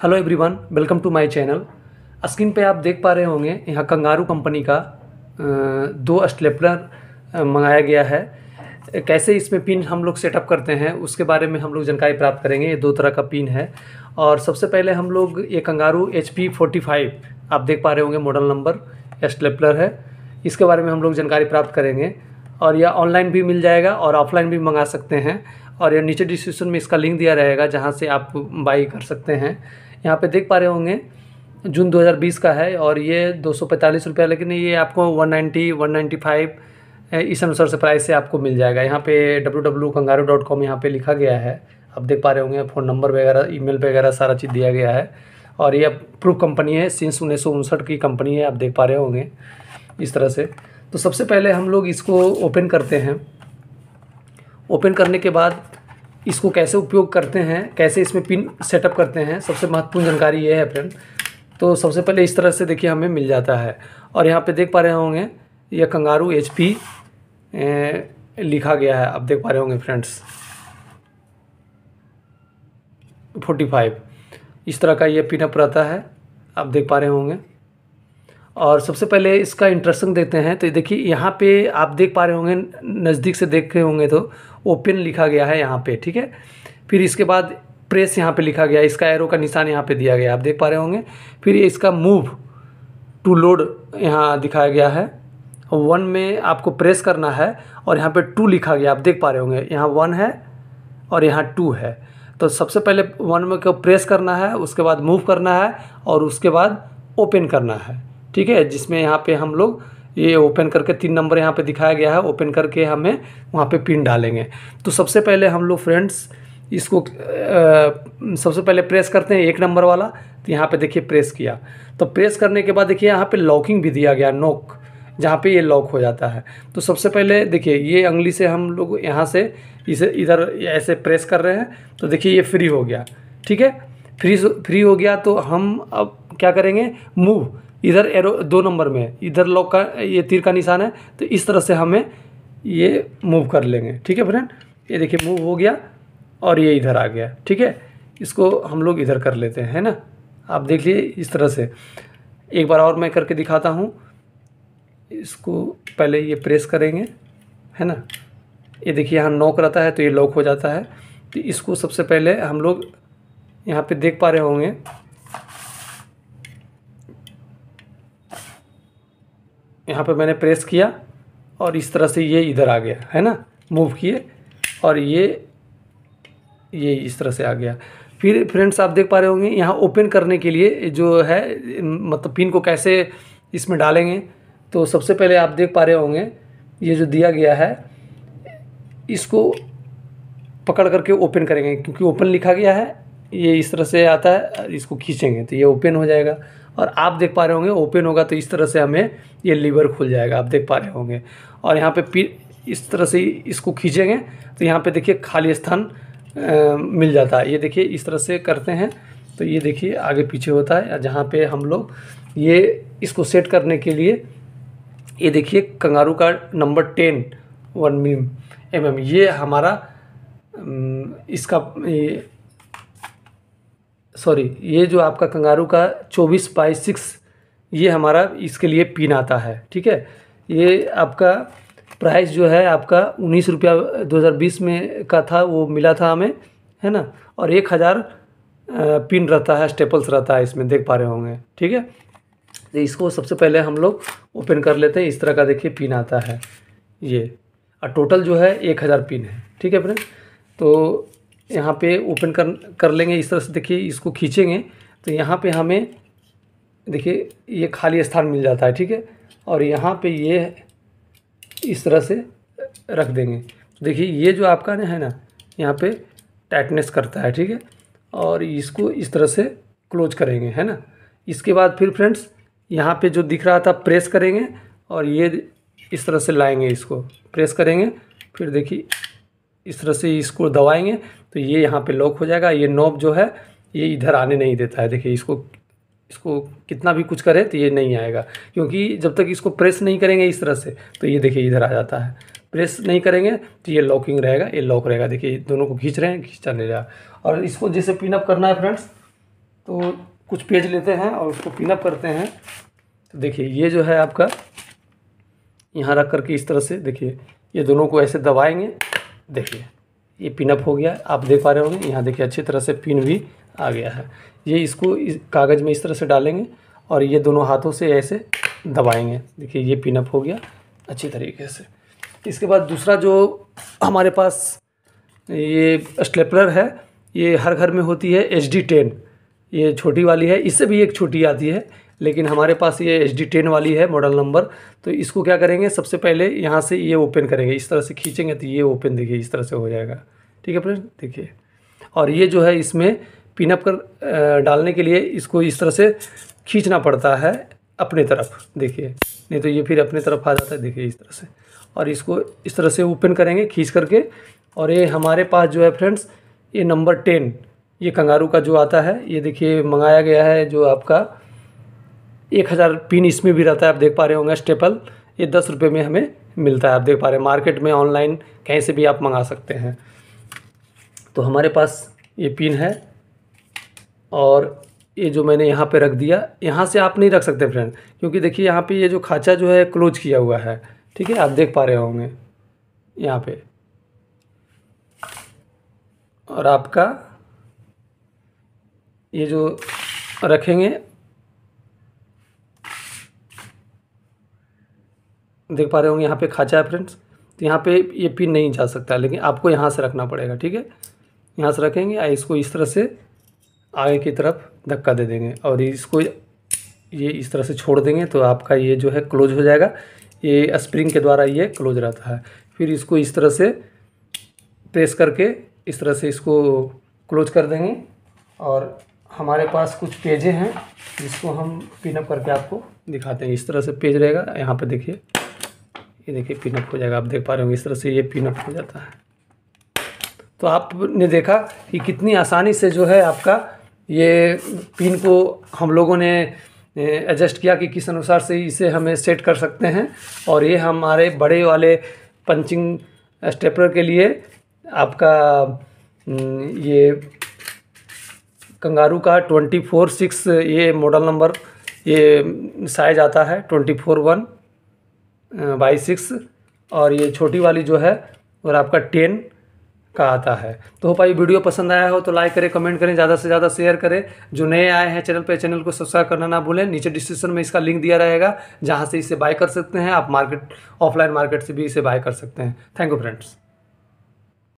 Hello everyone welcome to my channel screen पे आप देख पा रहे होंगे, यहाँ कंगारू कंपनी का दो स्टेपलर मंगाया गया है। कैसे इसमें पिन हम लोग सेटअप करते हैं, उसके बारे में हम लोग जानकारी प्राप्त करेंगे। ये दो तरह का पिन है। और सबसे पहले हम लोग ये Kangaroo H P forty five आप देख पा रहे होंगे मॉडल नंबर स्टेपलर है। इसके बारे में हम लोग जानकारी प्राप्त करेंगे। और यह ऑनलाइन भी मिल जाएगा और ऑफलाइन भी मंगा सकते हैं। और यह नीचे डिस्क्रिप्शन में इसका लिंक दिया रहेगा जहाँ से आप बाई कर सकते हैं। यहाँ पे देख पा रहे होंगे, जून 2020 का है और ये दो सौ पैंतालीस रुपया, लेकिन ये आपको 190 195 इस अनुसार से प्राइस से आपको मिल जाएगा। यहाँ पे W W Kangaroo dot com यहाँ पर लिखा गया है। आप देख पा रहे होंगे, फ़ोन नंबर वगैरह ईमेल वगैरह सारा चीज़ दिया गया है। और ये प्रूफ कंपनी है सिंस उन्नीस सौ उनसठ की कंपनी है, आप देख पा रहे होंगे इस तरह से। तो सबसे पहले हम लोग इसको ओपन करते हैं। ओपन करने के बाद इसको कैसे उपयोग करते हैं, कैसे इसमें पिन सेटअप करते हैं, सबसे महत्वपूर्ण जानकारी ये है फ्रेंड तो सबसे पहले इस तरह से देखिए हमें मिल जाता है। और यहाँ पे देख पा रहे होंगे यह कंगारू एच पी लिखा गया है। आप देख पा रहे होंगे फ्रेंड्स फोर्टी फाइव। इस तरह का ये पिनअप रहता है। आप देख पा रहे होंगे। और सबसे पहले इसका इंट्रेक्शन देते हैं। तो देखिए, यहाँ पे आप देख पा रहे होंगे, नज़दीक से देखे होंगे तो ओपन लिखा गया है यहाँ पे, ठीक है? फिर इसके बाद प्रेस यहाँ पे लिखा गया है इसका एरो का निशान यहाँ पे दिया गया, आप देख पा रहे होंगे। फिर इसका मूव टू लोड यहाँ दिखाया गया है। वन में आपको प्रेस करना है और यहाँ पे टू लिखा गया, आप देख पा रहे होंगे। यहाँ वन है और यहाँ टू है। तो सबसे पहले वन में को प्रेस करना है, उसके बाद मूव करना है और उसके बाद ओपन करना है। ठीक है जिसमें यहाँ पे हम लोग ये ओपन करके तीन नंबर यहाँ पे दिखाया गया है ओपन करके हमें वहाँ पे पिन डालेंगे। तो सबसे पहले हम लोग फ्रेंड्स इसको अ, सबसे पहले प्रेस करते हैं एक नंबर वाला तो यहाँ पे देखिए प्रेस किया। तो प्रेस करने के बाद देखिए यहाँ पे लॉकिंग भी दिया गया नोक जहाँ पे ये लॉक हो जाता है। तो सबसे पहले देखिए ये अंगली से हम लोग यहाँ से इसे इधर ऐसे प्रेस कर रहे हैं तो देखिए ये फ्री हो गया ठीक है? फ्री फ्री हो गया तो हम अब क्या करेंगे? मूव इधर एरो दो नंबर में इधर लॉक का, ये तीर का निशान है तो इस तरह से हमें ये मूव कर लेंगे। ठीक है फ्रेंड ये देखिए मूव हो गया और ये इधर आ गया। ठीक है? इसको हम लोग इधर कर लेते हैं, है ना? आप देख लिए इस तरह से। एक बार और मैं करके दिखाता हूँ। इसको पहले ये प्रेस करेंगे, है ना? ये देखिए यहाँ नॉक रहता है तो ये लॉक हो जाता है। तो इसको सबसे पहले हम लोग यहाँ पे देख पा रहे होंगे। यहाँ पे मैंने प्रेस किया और इस तरह से ये इधर आ गया, है ना? मूव किए और ये ये इस तरह से आ गया। फिर फ्रेंड्स आप देख पा रहे होंगे, यहाँ ओपन करने के लिए जो है मतलब पिन को कैसे इसमें डालेंगे। तो सबसे पहले आप देख पा रहे होंगे, ये जो दिया गया है, इसको पकड़ करके ओपन करेंगे, क्योंकि ओपन लिखा गया है, ये इस तरह से आता है, इसको खींचेंगे तो ये ओपन हो जाएगा। और आप देख पा रहे होंगे ओपन होगा तो इस तरह से हमें ये लीवर खुल जाएगा, आप देख पा रहे होंगे। और यहाँ पे इस तरह से इसको खींचेंगे तो यहाँ पे देखिए खाली स्थान मिल जाता है। ये देखिए इस तरह से करते हैं तो ये देखिए आगे पीछे होता है जहाँ पे हम लोग ये इसको सेट करने के लिए, ये देखिए कंगारू का नंबर टेन वन मीम एम एम ये हमारा इसका सॉरी, ये जो आपका कंगारू का चौबीस बाई सिक्स, ये हमारा इसके लिए पिन आता है, ठीक है? ये आपका प्राइस जो है, आपका उन्नीस रुपया दो हज़ार बीस में का था, वो मिला था हमें, है ना? और एक हज़ार पिन रहता है, स्टेपल्स रहता है, इसमें देख पा रहे होंगे, ठीक है? तो इसको सबसे पहले हम लोग ओपन कर लेते हैं, इस तरह का देखिए पिन आता है, ये। और टोटल जो है, एक हज़ार पिन है, ठीक है फ्रेंड? तो यहाँ पे ओपन कर कर लेंगे, इस तरह से देखिए इसको खींचेंगे तो यहाँ पे हमें, देखिए ये खाली स्थान मिल जाता है, ठीक है? और यहाँ पे ये इस तरह से रख देंगे। देखिए ये जो आपका ना, है ना, यहाँ पे टाइटनेस करता है, ठीक है? और इसको इस तरह से क्लोज करेंगे, है ना? इसके बाद फिर फ्रेंड्स यहाँ पे जो दिख रहा था प्रेस करेंगे और ये इस तरह से लाएँगे इसको। प्रेस करेंगे, फिर देखिए इस तरह से इसको दबाएँगे तो ये यहाँ पे लॉक हो जाएगा। ये नॉब जो है, ये इधर आने नहीं देता है। देखिए, इसको इसको कितना भी कुछ करे तो ये नहीं आएगा। क्योंकि जब तक इसको प्रेस नहीं करेंगे इस तरह से तो ये देखिए इधर आ जाता है। प्रेस नहीं करेंगे तो ये लॉकिंग रहेगा, ये लॉक रहेगा। देखिए, दोनों को खींच रहे हैं खींचा नहीं रहा। और इसको जैसे पिनअप करना है फ्रेंड्स तो कुछ पेज लेते हैं और उसको पिनअप करते हैं। तो देखिए, ये जो है आपका, यहाँ रख करके इस तरह से देखिए, ये दोनों को ऐसे दबाएँगे। देखिए। ये पिनअप हो गया। आप देख पा रहे होंगे, यहाँ देखिए अच्छी तरह से पिन भी आ गया है। ये इसको इस कागज़ में इस तरह से डालेंगे और ये दोनों हाथों से ऐसे दबाएँगे। देखिए, ये पिनअप हो गया अच्छी तरीके से। इसके बाद दूसरा जो हमारे पास ये स्टेपलर है, ये हर घर में होती है एच डी टेन ये छोटी वाली है, इससे भी एक छोटी आती है। लेकिन हमारे पास ये एच डी टेन वाली है मॉडल नंबर तो इसको क्या करेंगे? सबसे पहले यहाँ से ये ओपन करेंगे। इस तरह से खींचेंगे तो ये ओपन देखिए, इस तरह से हो जाएगा। ठीक है फ्रेंड देखिए। और ये जो है इसमें पिनअप कर डालने के लिए इसको इस तरह से खींचना पड़ता है अपने तरफ़। देखिए। नहीं तो ये फिर अपने तरफ़ आ जाता है। देखिए इस तरह से। और इसको इस तरह से ओपन करेंगे, खींच करके। और ये हमारे पास जो है फ्रेंड्स, ये नंबर टेन ये कंगारू का जो आता है, ये देखिए मंगाया गया है जो आपका एक हज़ार पिन इसमें भी रहता है, आप देख पा रहे होंगे, स्टेपल। ये दस रुपये में हमें मिलता है, आप देख पा रहे हैं। मार्केट में, ऑनलाइन, कहीं से भी आप मंगा सकते हैं। तो हमारे पास ये पिन है और ये जो मैंने यहाँ पे रख दिया, यहाँ से आप नहीं रख सकते फ्रेंड, क्योंकि देखिए यहाँ पे ये जो खाँचा जो है, क्लोज किया हुआ है। ठीक है, आप देख पा रहे होंगे यहाँ पे। और आपका ये जो रखेंगे देख पा रहे होंगे, यहाँ पे खाचा है फ्रेंड्स तो यहाँ पे ये पिन नहीं जा सकता, लेकिन आपको यहाँ से रखना पड़ेगा, ठीक है? यहाँ से रखेंगे और इसको इस तरह से आगे की तरफ़ धक्का दे देंगे, और इसको ये इस तरह से छोड़ देंगे तो आपका ये जो है क्लोज हो जाएगा। ये स्प्रिंग के द्वारा ये क्लोज रहता है। फिर इसको इस तरह से प्रेस करके इस तरह से इसको क्लोज कर देंगे, और हमारे पास कुछ पेजें हैं, जिसको हम पिनअप करके आपको दिखाते हैं। इस तरह से पेज रहेगा, यहाँ पे देखिए। ये देखिए पिनअप हो जाएगा, आप देख पा रहे होंगे, इस तरह से ये पिनअप हो जाता है। तो आपने देखा कि कितनी आसानी से जो है आपका ये पिन को हम लोगों ने एडजस्ट किया कि किस अनुसार से इसे हमें सेट कर सकते हैं। और ये हमारे बड़े वाले पंचिंग स्टेपलर के लिए आपका ये कंगारू का ट्वेंटी फोर सिक्स ये मॉडल नंबर ये साइज़ आता है twenty four one by six, और ये छोटी वाली जो है, और आपका टेन का आता है। तो हो पाई वीडियो पसंद आया हो तो लाइक करें कमेंट करें, ज़्यादा से ज़्यादा शेयर करें। जो नए आए हैं चैनल पे चैनल को सब्सक्राइब करना ना भूलें। नीचे डिस्क्रिप्शन में इसका लिंक दिया रहेगा, जहाँ से इसे बाय कर सकते हैं। आप मार्केट ऑफलाइन मार्केट से भी इसे बाय कर सकते हैं। Thank you friends